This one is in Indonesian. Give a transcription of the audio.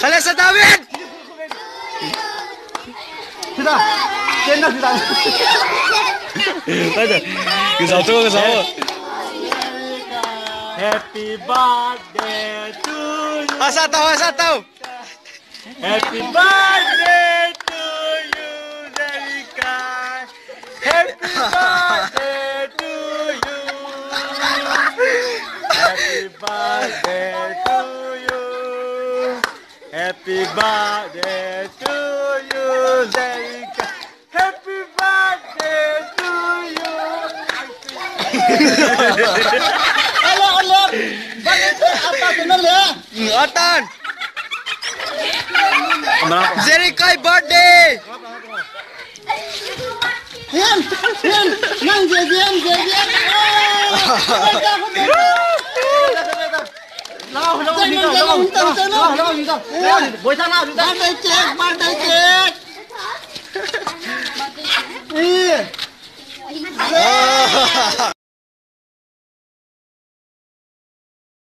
Alas sa David! Sida. Sida sida. Ada. Kesatu kesatu. Happy birthday to you. Asa tahu asa tahu. Happy birthday to you, Zerika. Happy birthday to you. Happy birthday to you. Happy birthday to you, Zerika. Happy birthday to you. Ala, ala. Bakit apa benar ya? Atan. Zerikai birthday. Yan! Yan! Nang jajan, jajan! 老老老老老老老老老老老老老老老